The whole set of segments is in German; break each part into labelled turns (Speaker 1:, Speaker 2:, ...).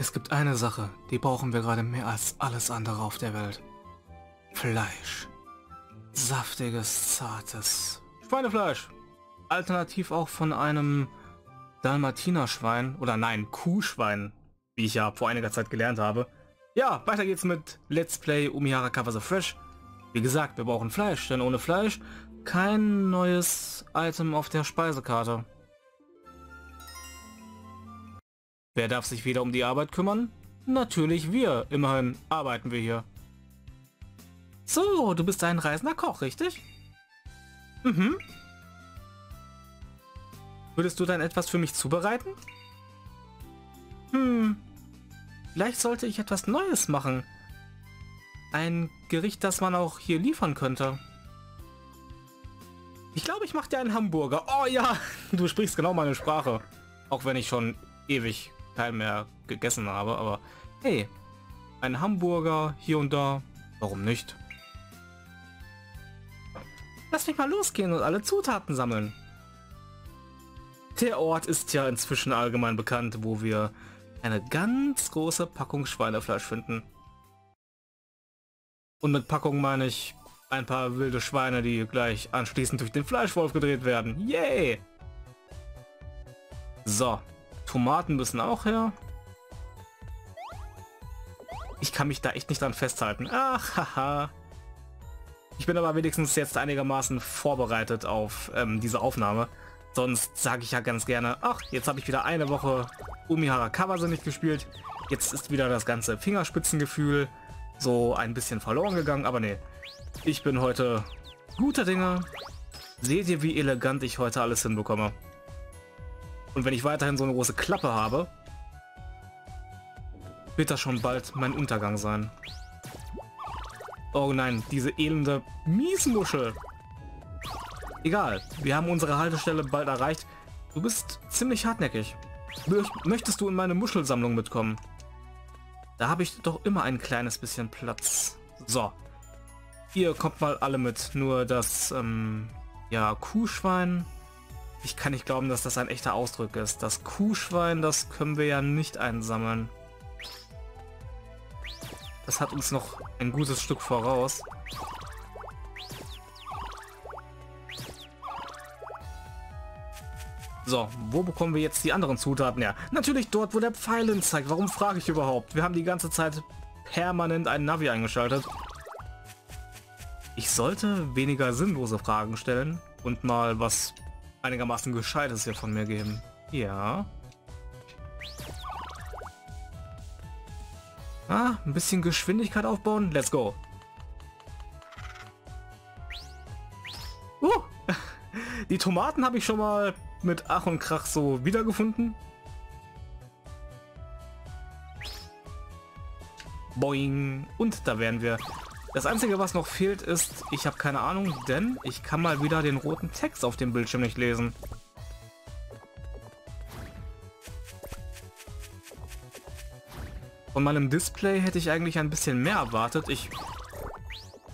Speaker 1: Es gibt eine Sache, die brauchen wir gerade mehr als alles andere auf der Welt. Fleisch. Saftiges, zartes Schweinefleisch. Alternativ auch von einem Dalmatinerschwein oder nein, Kuhschwein, wie ich ja vor einiger Zeit gelernt habe. Ja, weiter geht's mit Let's Play Umihara Cover the Fresh. Wie gesagt, wir brauchen Fleisch, denn ohne Fleisch kein neues Item auf der Speisekarte. Wer darf sich wieder um die Arbeit kümmern? Natürlich wir. Immerhin arbeiten wir hier. So, du bist ein reisender Koch, richtig? Mhm. Würdest du dann etwas für mich zubereiten? Hm. Vielleicht sollte ich etwas Neues machen. Ein Gericht, das man auch hier liefern könnte. Ich glaube, ich mache dir einen Hamburger. Oh ja, du sprichst genau meine Sprache. Auch wenn ich schon ewig keinen mehr gegessen habe, aber hey, ein Hamburger hier und da, warum nicht? Lass mich mal losgehen und alle Zutaten sammeln. Der Ort ist ja inzwischen allgemein bekannt, wo wir eine ganz große Packung Schweinefleisch finden. Und mit Packung meine ich ein paar wilde Schweine, die gleich anschließend durch den Fleischwolf gedreht werden. Yay! So, Tomaten müssen auch her. Ich kann mich da echt nicht dran festhalten. Ach, haha. Ich bin aber wenigstens jetzt einigermaßen vorbereitet auf ähm, diese Aufnahme. Sonst sage ich ja ganz gerne, ach, jetzt habe ich wieder eine Woche Umihara Kawase nicht gespielt. Jetzt ist wieder das ganze Fingerspitzengefühl so ein bisschen verloren gegangen. Aber nee, ich bin heute guter Dinge. Seht ihr, wie elegant ich heute alles hinbekomme? Und wenn ich weiterhin so eine große Klappe habe, wird das schon bald mein Untergang sein. Oh nein, diese elende Miesmuschel. Egal, wir haben unsere Haltestelle bald erreicht. Du bist ziemlich hartnäckig. Möchtest du in meine Muschelsammlung mitkommen? Da habe ich doch immer ein kleines bisschen Platz. So. Ihr kommt mal alle mit. Nur das, ähm, ja, Kuhschwein ich kann nicht glauben, dass das ein echter Ausdruck ist. Das Kuhschwein, das können wir ja nicht einsammeln. Das hat uns noch ein gutes Stück voraus. So, wo bekommen wir jetzt die anderen Zutaten her? Natürlich dort, wo der Pfeil hin zeigt. Warum frage ich überhaupt? Wir haben die ganze Zeit permanent einen Navi eingeschaltet. Ich sollte weniger sinnlose Fragen stellen und mal was einigermaßen Gescheites hier von mir geben. Ja. Ah, ein bisschen Geschwindigkeit aufbauen. Let's go. Uh, die Tomaten habe ich schon mal mit Ach und Krach so wiedergefunden. Boing. Und da wären wir. Das Einzige, was noch fehlt, ist, ich habe keine Ahnung, denn ich kann mal wieder den roten Text auf dem Bildschirm nicht lesen. Von meinem Display hätte ich eigentlich ein bisschen mehr erwartet. Ich...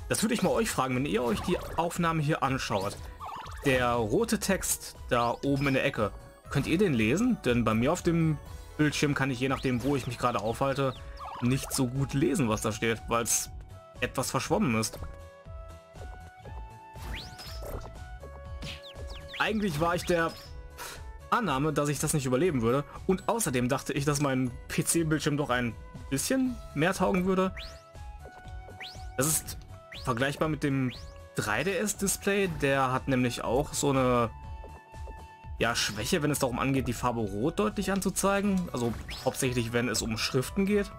Speaker 1: Das würde ich mal euch fragen, wenn ihr euch die Aufnahme hier anschaut. Der rote Text da oben in der Ecke, könnt ihr den lesen? Denn bei mir auf dem Bildschirm kann ich je nachdem, wo ich mich gerade aufhalte, nicht so gut lesen, was da steht, weil es etwas verschwommen ist. Eigentlich war ich der Annahme, dass ich das nicht überleben würde. Und außerdem dachte ich, dass mein PC-Bildschirm doch ein bisschen mehr taugen würde. Das ist vergleichbar mit dem 3DS-Display. Der hat nämlich auch so eine ja, Schwäche, wenn es darum angeht, die Farbe Rot deutlich anzuzeigen. Also hauptsächlich, wenn es um Schriften geht.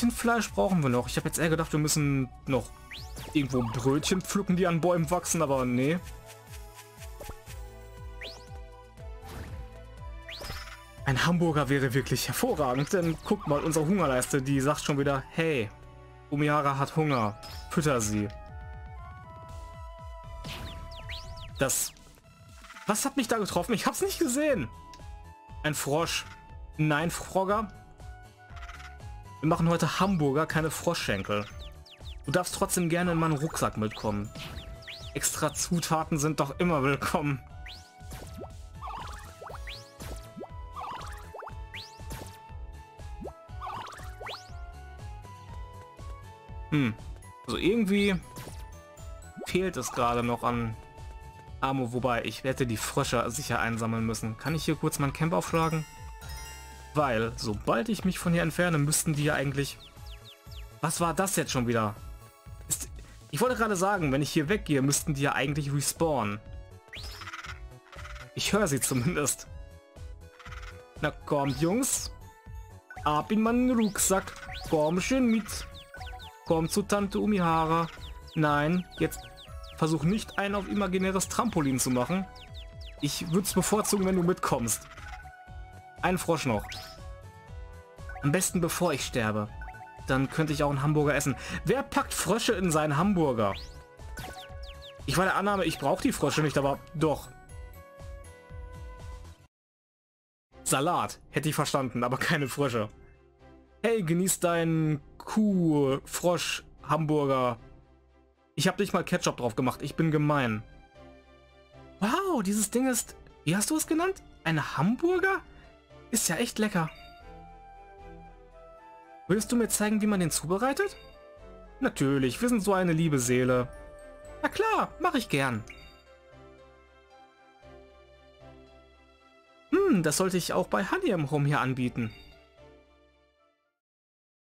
Speaker 1: Bisschen Fleisch brauchen wir noch. Ich habe jetzt eher gedacht, wir müssen noch irgendwo Brötchen pflücken, die an Bäumen wachsen, aber nee. Ein Hamburger wäre wirklich hervorragend, denn guck mal, unsere Hungerleiste, die sagt schon wieder, hey, Umihara hat Hunger, fütter sie. Das... Was hat mich da getroffen? Ich hab's nicht gesehen. Ein Frosch. Nein, Frogger. Wir machen heute Hamburger, keine Froschschenkel. Du darfst trotzdem gerne in meinen Rucksack mitkommen. Extra Zutaten sind doch immer willkommen. Hm. Also irgendwie fehlt es gerade noch an Ammo, wobei ich werde die Frösche sicher einsammeln müssen. Kann ich hier kurz mein Camp aufschlagen? Weil, sobald ich mich von hier entferne, müssten die ja eigentlich... Was war das jetzt schon wieder? Ist... Ich wollte gerade sagen, wenn ich hier weggehe, müssten die ja eigentlich respawnen. Ich höre sie zumindest. Na kommt, Jungs. Ab in meinen Rucksack. Komm schön mit. Komm zu Tante Umihara. Nein, jetzt versuch nicht ein auf imaginäres Trampolin zu machen. Ich würde es bevorzugen, wenn du mitkommst. Ein Frosch noch. Am besten bevor ich sterbe. Dann könnte ich auch einen Hamburger essen. Wer packt Frösche in seinen Hamburger? Ich war der Annahme, ich brauche die Frösche nicht, aber doch. Salat. Hätte ich verstanden, aber keine Frösche. Hey, genieß deinen Kuh, Frosch, Hamburger. Ich habe nicht mal Ketchup drauf gemacht. Ich bin gemein. Wow, dieses Ding ist... Wie hast du es genannt? Ein Hamburger? Ist ja echt lecker. Willst du mir zeigen, wie man den zubereitet? Natürlich, wir sind so eine liebe Seele. Na klar, mache ich gern. Hm, das sollte ich auch bei Honey im Home hier anbieten.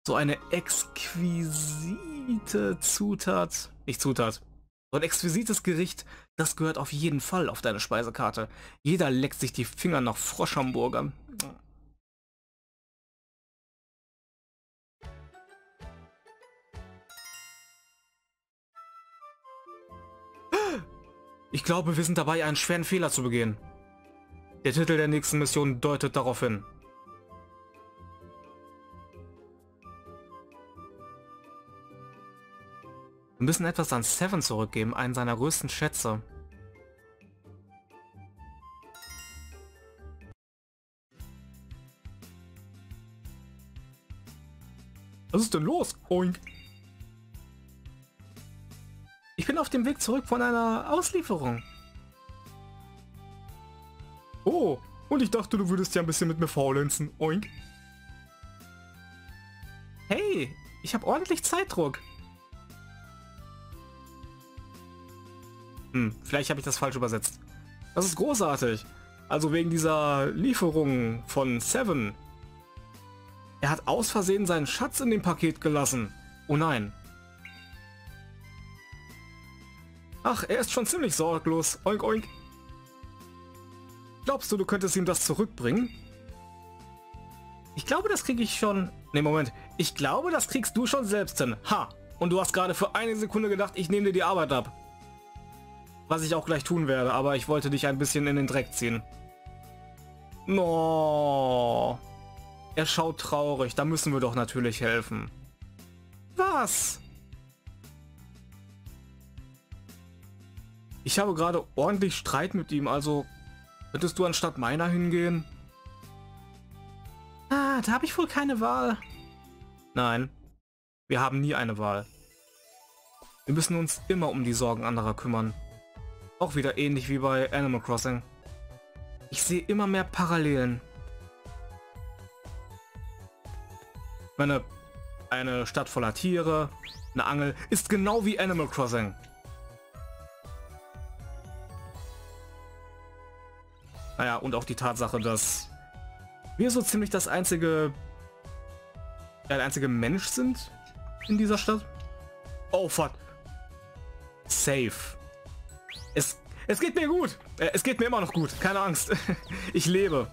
Speaker 1: So eine exquisite Zutat. Nicht Zutat. So ein exquisites Gericht, das gehört auf jeden Fall auf deine Speisekarte. Jeder leckt sich die Finger nach Froschhamburger. Ich glaube, wir sind dabei, einen schweren Fehler zu begehen. Der Titel der nächsten Mission deutet darauf hin. Wir müssen etwas an Seven zurückgeben, einen seiner größten Schätze. Was ist denn los? Oink. Ich bin auf dem Weg zurück von einer Auslieferung. Oh, und ich dachte, du würdest ja ein bisschen mit mir faulenzen. Oink. Hey, ich habe ordentlich Zeitdruck. Hm, vielleicht habe ich das falsch übersetzt. Das ist großartig. Also wegen dieser Lieferung von Seven. Er hat aus Versehen seinen Schatz in dem Paket gelassen. Oh nein. Ach, er ist schon ziemlich sorglos. Oink, oink. Glaubst du, du könntest ihm das zurückbringen? Ich glaube, das kriege ich schon... Ne, Moment. Ich glaube, das kriegst du schon selbst hin. Ha! Und du hast gerade für eine Sekunde gedacht, ich nehme dir die Arbeit ab. Was ich auch gleich tun werde, aber ich wollte dich ein bisschen in den Dreck ziehen. No. Er schaut traurig, da müssen wir doch natürlich helfen. Was? Ich habe gerade ordentlich Streit mit ihm, also könntest du anstatt meiner hingehen? Ah, da habe ich wohl keine Wahl. Nein, wir haben nie eine Wahl. Wir müssen uns immer um die Sorgen anderer kümmern. Auch wieder ähnlich wie bei Animal Crossing. Ich sehe immer mehr Parallelen. Meine, eine Stadt voller Tiere, eine Angel, ist genau wie Animal Crossing. Naja, und auch die Tatsache, dass wir so ziemlich das einzige, der einzige Mensch sind in dieser Stadt. Oh, fuck. Safe. Es, es geht mir gut. Äh, es geht mir immer noch gut. Keine Angst. Ich lebe.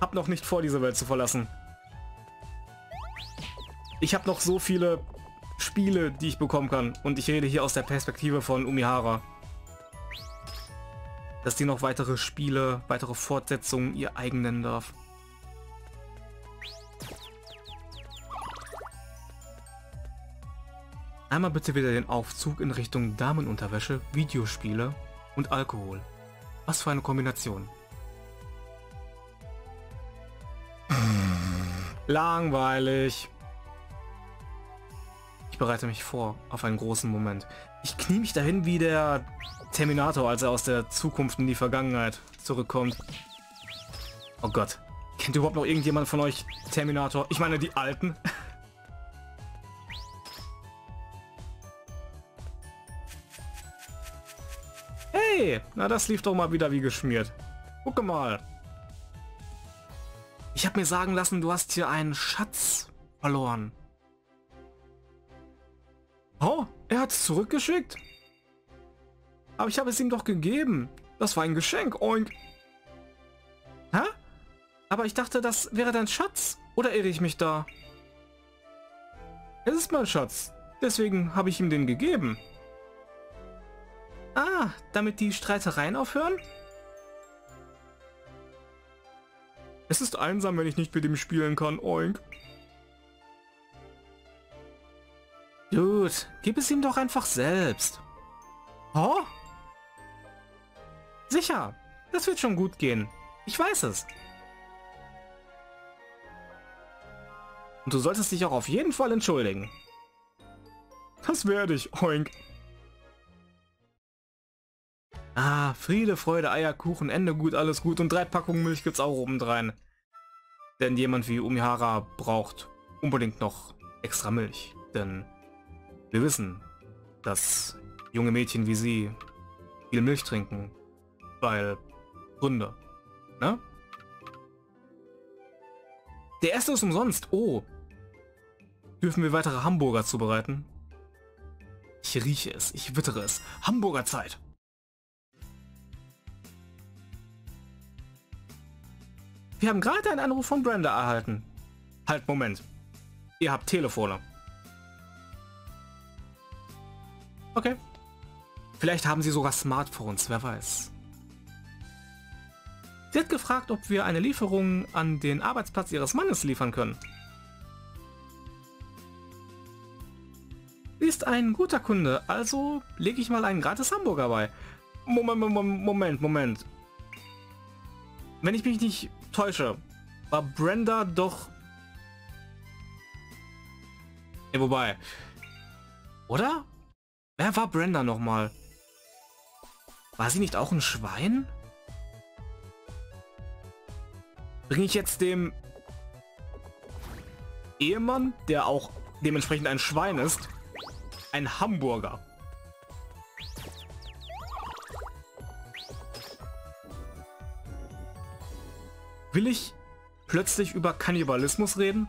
Speaker 1: Hab noch nicht vor, diese Welt zu verlassen. Ich habe noch so viele Spiele, die ich bekommen kann. Und ich rede hier aus der Perspektive von Umihara. Dass die noch weitere Spiele, weitere Fortsetzungen ihr eigen nennen darf. Einmal bitte wieder den Aufzug in Richtung Damenunterwäsche, Videospiele und Alkohol. Was für eine Kombination. Langweilig. Ich bereite mich vor auf einen großen Moment. Ich knie mich dahin wie der Terminator, als er aus der Zukunft in die Vergangenheit zurückkommt. Oh Gott. Kennt überhaupt noch irgendjemand von euch Terminator? Ich meine die alten. Hey, na das lief doch mal wieder wie geschmiert. Gucke mal. Ich habe mir sagen lassen, du hast hier einen Schatz verloren. Oh, er hat es zurückgeschickt? Aber ich habe es ihm doch gegeben. Das war ein Geschenk, oink. Hä? Aber ich dachte, das wäre dein Schatz. Oder irre ich mich da? Es ist mein Schatz. Deswegen habe ich ihm den gegeben. Ah, damit die Streitereien aufhören? Es ist einsam, wenn ich nicht mit ihm spielen kann, oink. Gut, gib es ihm doch einfach selbst. Oh? Sicher, das wird schon gut gehen. Ich weiß es. Und du solltest dich auch auf jeden Fall entschuldigen. Das werde ich, oink. Ah, Friede, Freude, Eierkuchen, Ende gut, alles gut und drei Packungen Milch gibt's auch obendrein. Denn jemand wie Umihara braucht unbedingt noch extra Milch. Denn wir wissen, dass junge Mädchen wie sie viel Milch trinken, weil Gründe. Ne? Der erste ist umsonst. Oh. Dürfen wir weitere Hamburger zubereiten? Ich rieche es, ich wittere es. Hamburger Zeit. Wir haben gerade einen Anruf von Brenda erhalten. Halt, Moment. Ihr habt Telefone. Okay. Vielleicht haben sie sogar Smartphones, wer weiß. Sie hat gefragt, ob wir eine Lieferung an den Arbeitsplatz ihres Mannes liefern können. Sie ist ein guter Kunde, also lege ich mal einen gratis Hamburger bei. Moment, Moment, Moment, Moment. Wenn ich mich nicht täusche, war Brenda doch... Ja, wobei... Oder? Wer war Brenda nochmal? War sie nicht auch ein Schwein? Bringe ich jetzt dem Ehemann, der auch dementsprechend ein Schwein ist, ein Hamburger? Will ich plötzlich über Kannibalismus reden?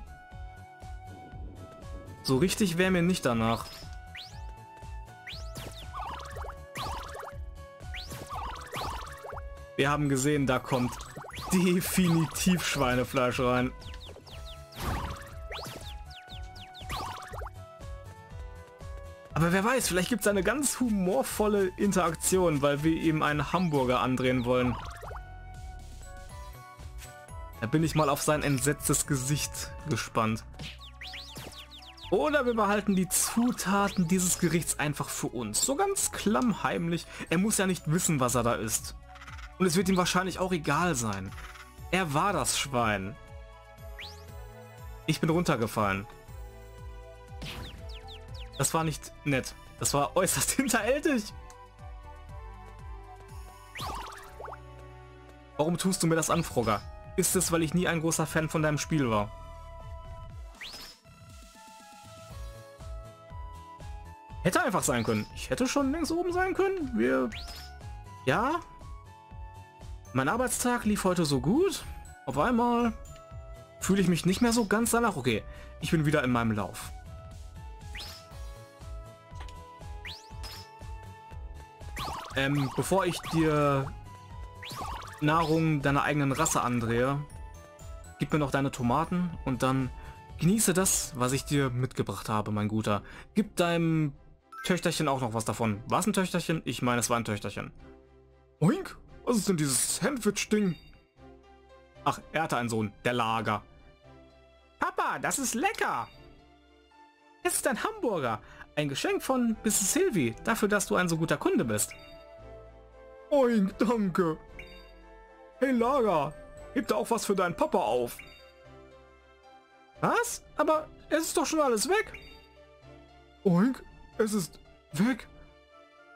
Speaker 1: So richtig wäre mir nicht danach. Wir haben gesehen, da kommt definitiv Schweinefleisch rein. Aber wer weiß, vielleicht gibt es eine ganz humorvolle Interaktion, weil wir ihm einen Hamburger andrehen wollen. Da bin ich mal auf sein entsetztes Gesicht gespannt. Oder wir behalten die Zutaten dieses Gerichts einfach für uns. So ganz klammheimlich. Er muss ja nicht wissen, was er da isst. Und es wird ihm wahrscheinlich auch egal sein. Er war das Schwein. Ich bin runtergefallen. Das war nicht nett. Das war äußerst hinterhältig. Warum tust du mir das an, Frogger? Ist es, weil ich nie ein großer Fan von deinem Spiel war? Hätte einfach sein können. Ich hätte schon längst oben sein können. Wir... Ja, mein Arbeitstag lief heute so gut. Auf einmal fühle ich mich nicht mehr so ganz danach. Okay, ich bin wieder in meinem Lauf. Ähm, bevor ich dir Nahrung deiner eigenen Rasse andrehe, gib mir noch deine Tomaten und dann genieße das, was ich dir mitgebracht habe, mein Guter. Gib deinem Töchterchen auch noch was davon. War es ein Töchterchen? Ich meine, es war ein Töchterchen. Oink! Was ist denn dieses Sandwich-Ding? Ach, er hatte einen Sohn, der Lager. Papa, das ist lecker. Es ist ein Hamburger. Ein Geschenk von Mrs. Sylvie, dafür, dass du ein so guter Kunde bist. Oink, danke. Hey Lager, heb da auch was für deinen Papa auf. Was? Aber es ist doch schon alles weg. Oink, es ist weg.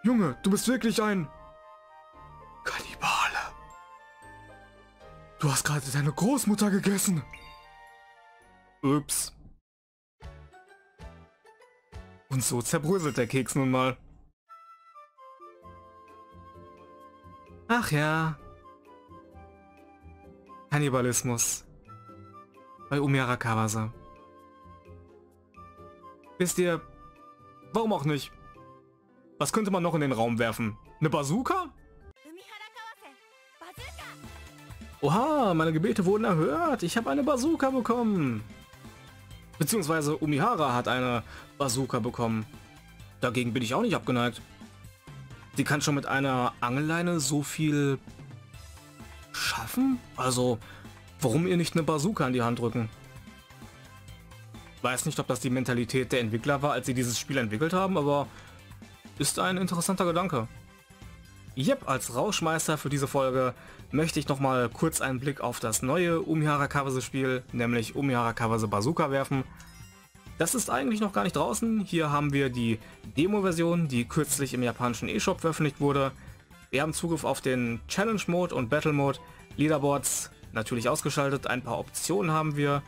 Speaker 1: Junge, du bist wirklich ein Kannibale. Du hast gerade deine Großmutter gegessen. Ups. Und so zerbröselt der Keks nun mal. Ach ja. Kannibalismus. Bei Umiyara Kawase. Wisst ihr, warum auch nicht? Was könnte man noch in den Raum werfen? Eine Bazooka? Oha, meine Gebete wurden erhört. Ich habe eine Bazooka bekommen. Beziehungsweise Umihara hat eine Bazooka bekommen. Dagegen bin ich auch nicht abgeneigt. Die kann schon mit einer Angelleine so viel schaffen? Also, warum ihr nicht eine Bazooka in die Hand drücken? Weiß nicht, ob das die Mentalität der Entwickler war, als sie dieses Spiel entwickelt haben, aber ist ein interessanter Gedanke. Yep, als Rauschmeister für diese Folge möchte ich nochmal kurz einen Blick auf das neue Umihara Kawase Spiel, nämlich Umihara Kawase Bazooka werfen. Das ist eigentlich noch gar nicht draußen. Hier haben wir die Demo-Version, die kürzlich im japanischen E-Shop veröffentlicht wurde. Wir haben Zugriff auf den Challenge-Mode und Battle-Mode. Leaderboards natürlich ausgeschaltet. Ein paar Optionen haben wir.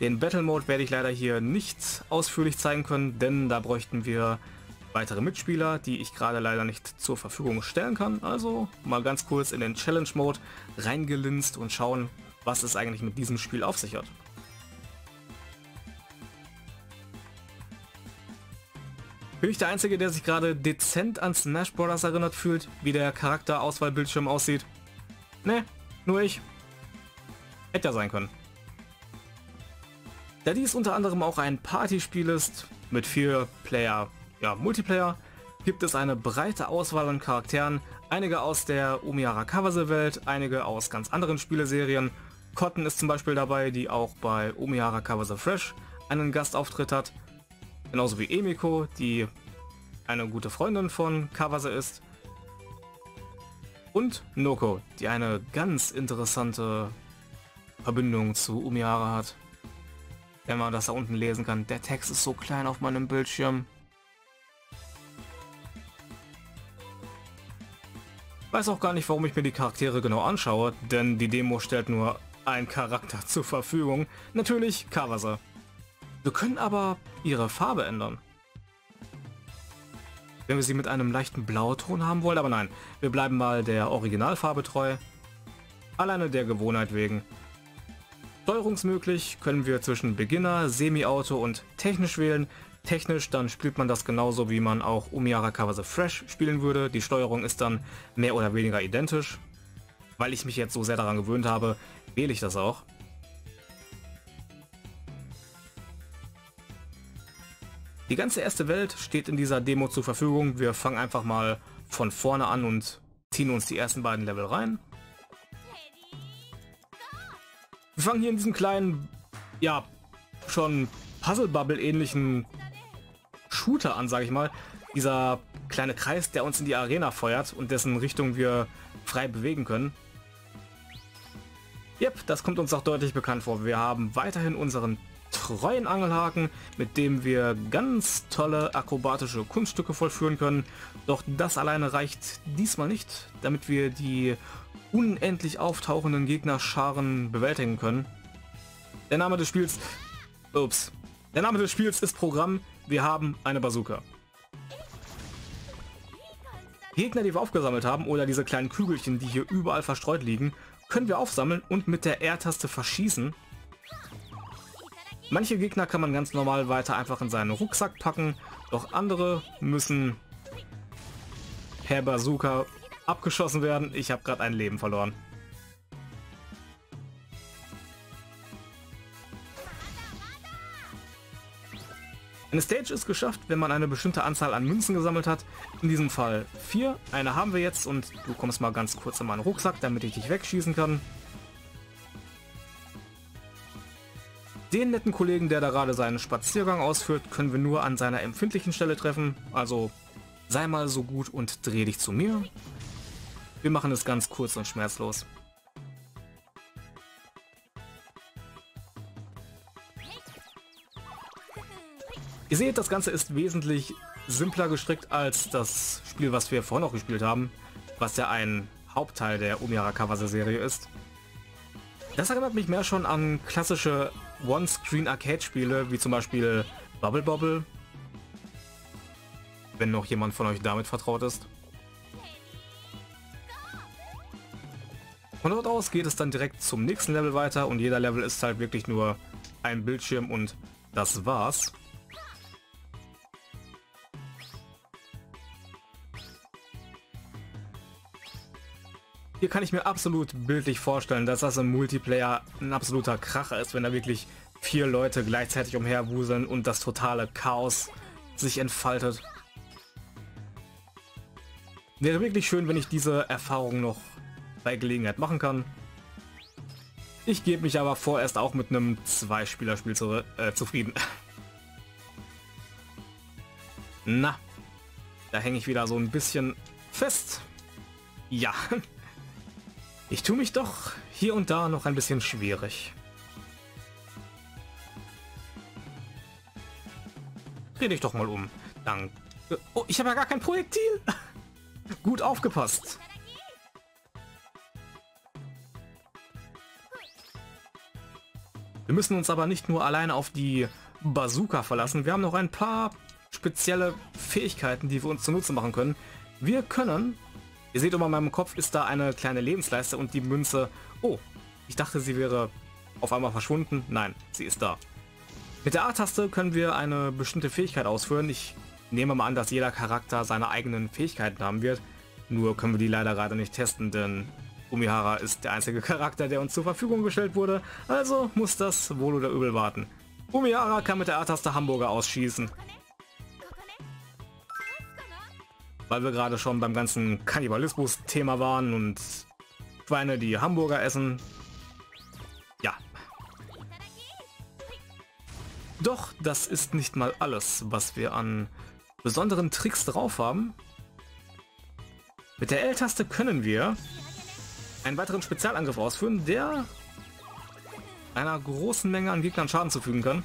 Speaker 1: Den Battle-Mode werde ich leider hier nicht ausführlich zeigen können, denn da bräuchten wir weitere Mitspieler, die ich gerade leider nicht zur Verfügung stellen kann. Also mal ganz kurz in den Challenge-Mode reingelinst und schauen, was es eigentlich mit diesem Spiel auf sich hat. Bin ich der Einzige, der sich gerade dezent an Smash Bros. erinnert fühlt, wie der Charakterauswahlbildschirm aussieht? Ne, nur ich. Hätte ja sein können. Da dies unter anderem auch ein Partyspiel ist, mit vier Player ja, Multiplayer gibt es eine breite Auswahl an Charakteren, einige aus der Umiyara Kawase Welt, einige aus ganz anderen Spieleserien. Cotton ist zum Beispiel dabei, die auch bei Umiyara Kawase Fresh einen Gastauftritt hat. Genauso wie Emiko, die eine gute Freundin von Kawase ist. Und Noko, die eine ganz interessante Verbindung zu Umihara hat. Wenn man das da unten lesen kann. Der Text ist so klein auf meinem Bildschirm. Weiß auch gar nicht, warum ich mir die Charaktere genau anschaue, denn die Demo stellt nur einen Charakter zur Verfügung. Natürlich Kawase. Wir können aber ihre Farbe ändern. Wenn wir sie mit einem leichten Blauton haben wollen, aber nein, wir bleiben mal der Originalfarbe treu. Alleine der Gewohnheit wegen. Steuerungsmöglich können wir zwischen Beginner, Semi-Auto und technisch wählen. Technisch, dann spielt man das genauso, wie man auch Umiyara Kawase Fresh spielen würde. Die Steuerung ist dann mehr oder weniger identisch. Weil ich mich jetzt so sehr daran gewöhnt habe, wähle ich das auch. Die ganze erste Welt steht in dieser Demo zur Verfügung. Wir fangen einfach mal von vorne an und ziehen uns die ersten beiden Level rein. Wir fangen hier in diesem kleinen, ja, schon Puzzle-Bubble-ähnlichen Shooter an, sage ich mal. Dieser kleine Kreis, der uns in die Arena feuert und dessen Richtung wir frei bewegen können. Yep, das kommt uns auch deutlich bekannt vor. Wir haben weiterhin unseren treuen Angelhaken, mit dem wir ganz tolle akrobatische Kunststücke vollführen können. Doch das alleine reicht diesmal nicht, damit wir die unendlich auftauchenden Gegnerscharen bewältigen können. Der Name des Spiels... Ups. Der Name des Spiels ist Programm. Wir haben eine Bazooka. Gegner, die wir aufgesammelt haben, oder diese kleinen Kügelchen, die hier überall verstreut liegen, können wir aufsammeln und mit der R-Taste verschießen. Manche Gegner kann man ganz normal weiter einfach in seinen Rucksack packen, doch andere müssen per Bazooka abgeschossen werden. Ich habe gerade ein Leben verloren. Eine Stage ist geschafft, wenn man eine bestimmte Anzahl an Münzen gesammelt hat. In diesem Fall vier. Eine haben wir jetzt und du kommst mal ganz kurz in meinen Rucksack, damit ich dich wegschießen kann. Den netten Kollegen, der da gerade seinen Spaziergang ausführt, können wir nur an seiner empfindlichen Stelle treffen. Also sei mal so gut und dreh dich zu mir. Wir machen es ganz kurz und schmerzlos. Ihr seht, das Ganze ist wesentlich simpler gestrickt als das Spiel, was wir vorhin noch gespielt haben, was ja ein Hauptteil der Umiara Kawase-Serie ist. Das erinnert mich mehr schon an klassische One-Screen-Arcade-Spiele, wie zum Beispiel Bubble Bobble, wenn noch jemand von euch damit vertraut ist. Von dort aus geht es dann direkt zum nächsten Level weiter und jeder Level ist halt wirklich nur ein Bildschirm und das war's. Hier kann ich mir absolut bildlich vorstellen, dass das im Multiplayer ein absoluter Kracher ist, wenn da wirklich vier Leute gleichzeitig umherwuseln und das totale Chaos sich entfaltet. Wäre wirklich schön, wenn ich diese Erfahrung noch bei Gelegenheit machen kann. Ich gebe mich aber vorerst auch mit einem Zwei-Spieler-Spiel zu, äh, zufrieden. Na, da hänge ich wieder so ein bisschen fest. Ja, ich tue mich doch hier und da noch ein bisschen schwierig. Dreh dich doch mal um. Danke. Oh, ich habe ja gar kein Projektil. Gut aufgepasst. Wir müssen uns aber nicht nur alleine auf die Bazooka verlassen. Wir haben noch ein paar spezielle Fähigkeiten, die wir uns zunutze machen können. Wir können, ihr seht über meinem Kopf ist da eine kleine Lebensleiste und die Münze. Oh, ich dachte, sie wäre auf einmal verschwunden. Nein, sie ist da. Mit der A-Taste können wir eine bestimmte Fähigkeit ausführen. Ich nehme mal an, dass jeder Charakter seine eigenen Fähigkeiten haben wird. Nur können wir die leider gerade nicht testen, denn Umihara ist der einzige Charakter, der uns zur Verfügung gestellt wurde, also muss das wohl oder übel warten. Umihara kann mit der A-Taste Hamburger ausschießen. Weil wir gerade schon beim ganzen Kannibalismus-Thema waren und Schweine, die Hamburger essen. Ja. Doch, das ist nicht mal alles, was wir an besonderen Tricks drauf haben. Mit der L-Taste können wir einen weiteren Spezialangriff ausführen, der einer großen Menge an Gegnern Schaden zufügen kann.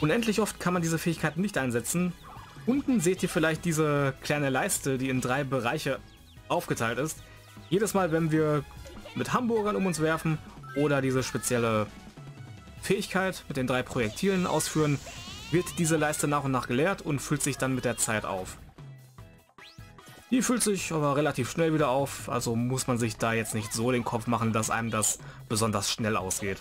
Speaker 1: Unendlich oft kann man diese Fähigkeit nicht einsetzen. Unten seht ihr vielleicht diese kleine Leiste, die in drei Bereiche aufgeteilt ist. Jedes Mal, wenn wir mit Hamburgern um uns werfen oder diese spezielle Fähigkeit mit den drei Projektilen ausführen, wird diese Leiste nach und nach geleert und füllt sich dann mit der Zeit auf. Die füllt sich aber relativ schnell wieder auf, also muss man sich da jetzt nicht so den Kopf machen, dass einem das besonders schnell ausgeht.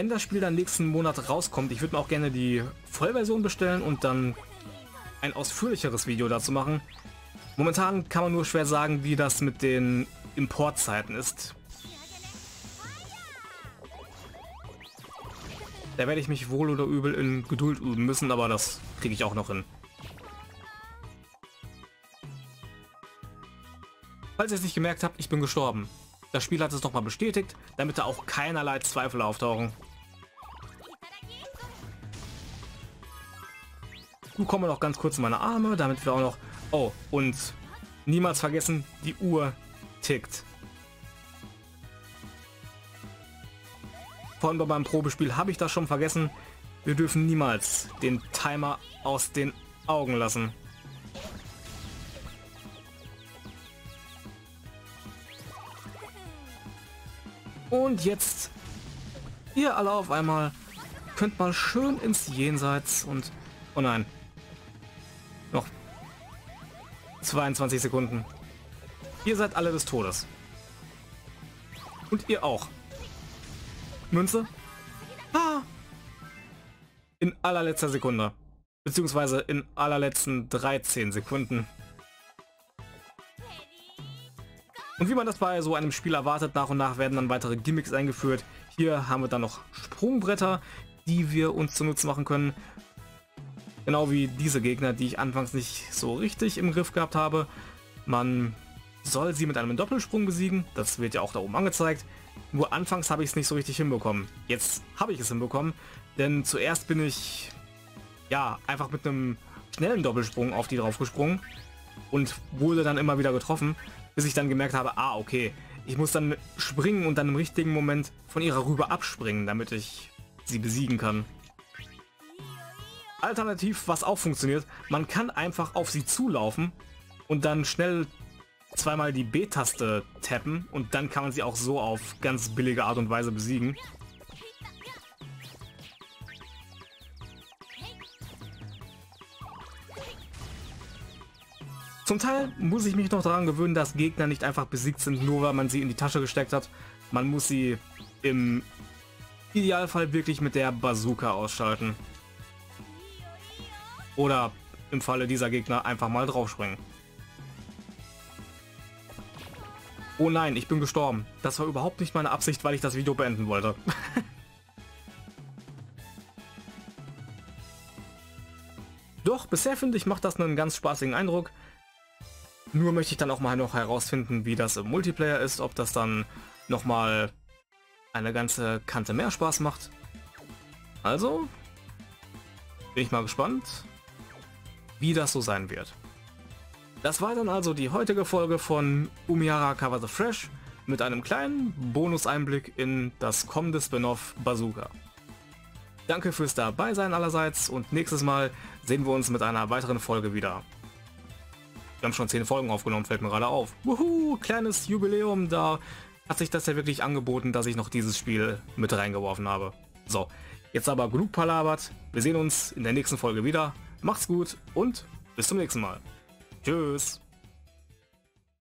Speaker 1: Wenn das Spiel dann nächsten Monat rauskommt, ich würde mir auch gerne die Vollversion bestellen und dann ein ausführlicheres Video dazu machen. Momentan kann man nur schwer sagen, wie das mit den Importzeiten ist. Da werde ich mich wohl oder übel in Geduld üben müssen, aber das kriege ich auch noch hin. Falls ihr es nicht gemerkt habt, ich bin gestorben. Das Spiel hat es nochmal bestätigt, damit da auch keinerlei Zweifel auftauchen. Kommen wir noch ganz kurz in meine Arme, damit wir auch noch... Oh, und niemals vergessen, die Uhr tickt. Vorhin bei meinem Probespiel habe ich das schon vergessen. Wir dürfen niemals den Timer aus den Augen lassen. Und jetzt, ihr alle auf einmal, könnt mal schön ins Jenseits und... Oh nein. Noch 22 Sekunden. Ihr seid alle des Todes. Und ihr auch. Münze? Ah! In allerletzter Sekunde. Beziehungsweise in allerletzten 13 Sekunden. Und wie man das bei so einem Spiel erwartet, nach und nach werden dann weitere Gimmicks eingeführt. Hier haben wir dann noch Sprungbretter, die wir uns zunutze machen können. Genau wie diese Gegner, die ich anfangs nicht so richtig im Griff gehabt habe. Man soll sie mit einem Doppelsprung besiegen, das wird ja auch da oben angezeigt. Nur anfangs habe ich es nicht so richtig hinbekommen. Jetzt habe ich es hinbekommen, denn zuerst bin ich ja einfach mit einem schnellen Doppelsprung auf die drauf gesprungen und wurde dann immer wieder getroffen, bis ich dann gemerkt habe, ah okay, ich muss dann springen und dann im richtigen Moment von ihrer Rübe abspringen, damit ich sie besiegen kann. Alternativ, was auch funktioniert, man kann einfach auf sie zulaufen und dann schnell zweimal die B-Taste tappen und dann kann man sie auch so auf ganz billige Art und Weise besiegen. Zum Teil muss ich mich noch daran gewöhnen, dass Gegner nicht einfach besiegt sind, nur weil man sie in die Tasche gesteckt hat. Man muss sie im Idealfall wirklich mit der Bazooka ausschalten. Oder im Falle dieser Gegner einfach mal draufspringen. Oh nein, ich bin gestorben. Das war überhaupt nicht meine Absicht, weil ich das Video beenden wollte. Doch, bisher finde ich, macht das einen ganz spaßigen Eindruck. Nur möchte ich dann auch mal noch herausfinden, wie das im Multiplayer ist, ob das dann nochmal eine ganze Kante mehr Spaß macht. Also, bin ich mal gespannt, wie das so sein wird. Das war dann also die heutige Folge von Umihara Cover the Fresh mit einem kleinen Bonuseinblick in das kommende Spin-off Bazooka. Danke fürs dabei sein allerseits und nächstes Mal sehen wir uns mit einer weiteren Folge wieder. Wir haben schon 10 Folgen aufgenommen, fällt mir gerade auf. Wuhu, kleines Jubiläum, da hat sich das ja wirklich angeboten, dass ich noch dieses Spiel mit reingeworfen habe. So, jetzt aber genug palabert. Wir sehen uns in der nächsten Folge wieder. Macht's gut und bis zum nächsten Mal. Tschüss.